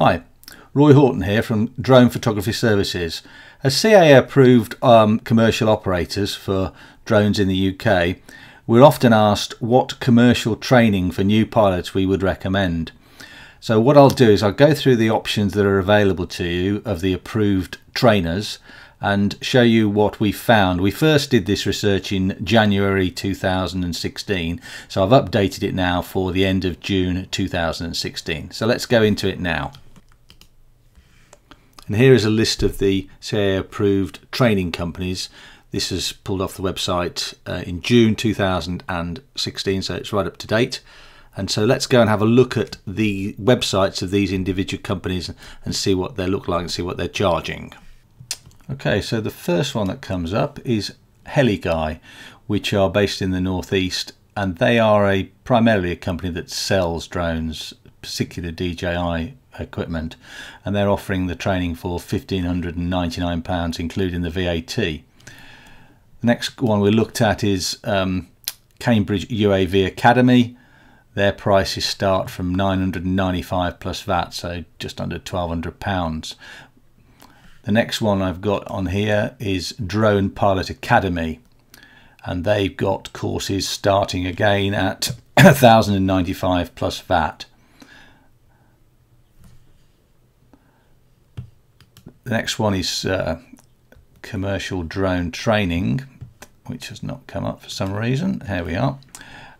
Hi, Roy Horton here from Drone Photography Services. As CAA approved um, commercial operators for drones in the UK, we're often asked what commercial training for new pilots we would recommend. So what I'll do is I'll go through the options that are available to you of the approved trainers and show you what we found. We first did this research in January 2016, so I've updated it now for the end of June 2016. So let's go into it now. And here is a list of the CAA approved training companies. This is pulled off the website uh, in June 2016, so it's right up to date. And so let's go and have a look at the websites of these individual companies and see what they look like and see what they're charging. Okay, so the first one that comes up is Heli-Guy, which are based in the northeast, and they are a primarily a company that sells drones, particularly DJI equipment, and they're offering the training for £1,599, including the VAT. The next one we looked at is um, Cambridge UAV Academy. Their prices start from 995 plus VAT, so just under 1200 pounds. The next one I've got on here is Drone Pilot Academy, and they've got courses starting again at 1095 plus VAT. The next one is uh, commercial drone training, which has not come up for some reason. Here we are.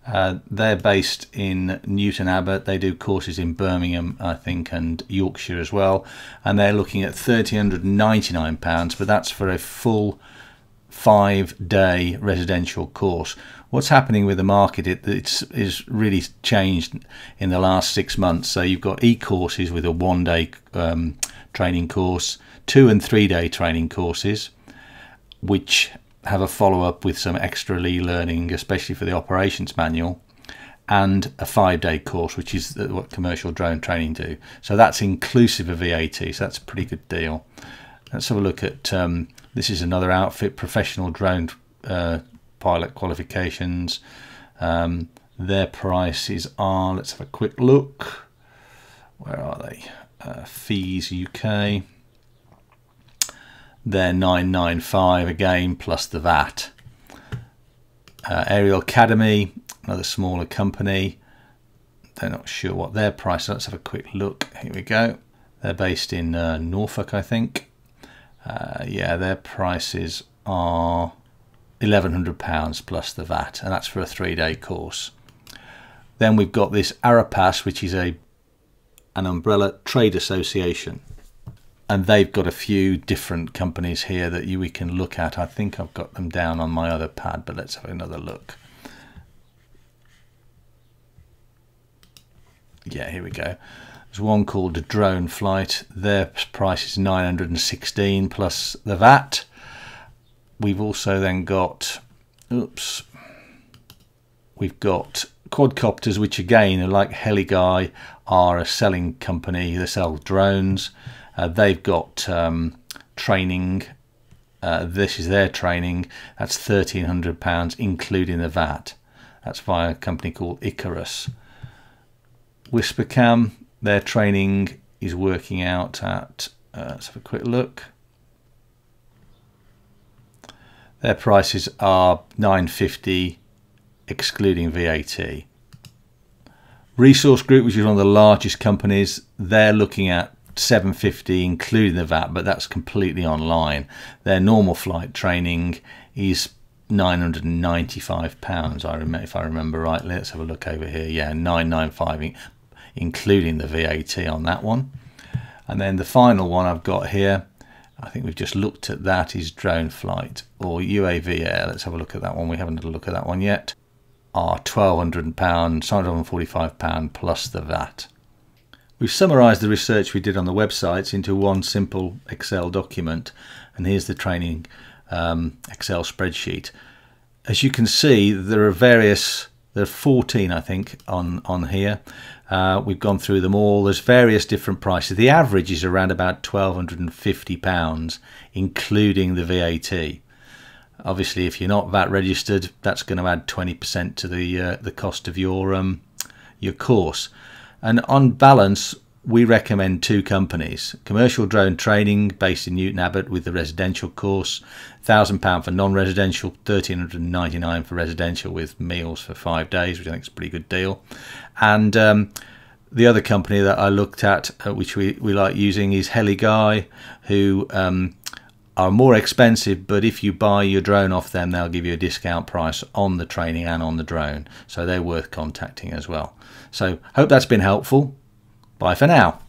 Uh, they're based in Newton Abbot. They do courses in Birmingham, I think, and Yorkshire as well. And they're looking at £1,399, but that's for a full five day residential course. What's happening with the market? It, it's is really changed in the last six months. So you've got e courses with a one day um, training course two and three day training courses, which have a follow up with some extra e-learning, especially for the operations manual, and a five day course, which is what commercial drone training do. So that's inclusive of VAT, so that's a pretty good deal. Let's have a look at um, this is another outfit, professional drone uh, pilot qualifications. Um, their prices are, let's have a quick look. Where are they? Uh, fees UK they're 995 again plus the VAT. Uh, Aerial Academy, another smaller company. They're not sure what their price is. Let's have a quick look. Here we go. They're based in uh, Norfolk, I think. Uh, yeah, their prices are £1,100 plus the VAT, and that's for a three-day course. Then we've got this ARPAS, which is a an umbrella trade association and they've got a few different companies here that you we can look at. I think I've got them down on my other pad, but let's have another look. Yeah, here we go. There's one called Drone Flight. Their price is 916 plus the VAT. We've also then got, oops, we've got quadcopters, which again like Heli-Guy, are a selling company. They sell drones. Uh, they've got um, training. Uh, this is their training. That's £1,300, including the VAT. That's via a company called Icarus. Whispercam, their training is working out at, uh, let's have a quick look. Their prices are 950 excluding VAT. Resource Group, which is one of the largest companies, they're looking at 750 including the VAT, but that's completely online. Their normal flight training is 995 pounds. I remember if I remember rightly. Let's have a look over here. Yeah, 995 including the VAT on that one. And then the final one I've got here, I think we've just looked at that, is drone flight or UAV air. Let's have a look at that one. We haven't had a look at that one yet. Are £1,200, £145 plus the VAT. We've summarised the research we did on the websites into one simple Excel document and here's the training um, Excel spreadsheet. As you can see there are various, there are 14 I think on, on here. Uh, we've gone through them all. There's various different prices. The average is around about £1,250 including the VAT. Obviously if you're not VAT registered that's going to add 20% to the, uh, the cost of your, um, your course. And on balance, we recommend two companies. Commercial drone training based in newton Abbot with the residential course. £1000 for non-residential 1399 for residential with meals for five days which i think is a pretty good deal. And um, the other company that i looked at uh, which we, we like using is heliguy who um, are more expensive but if you buy your drone off them they'll give you a discount price on the training and on the drone. So they're worth contacting as well. So hope that's been helpful. Bye for now.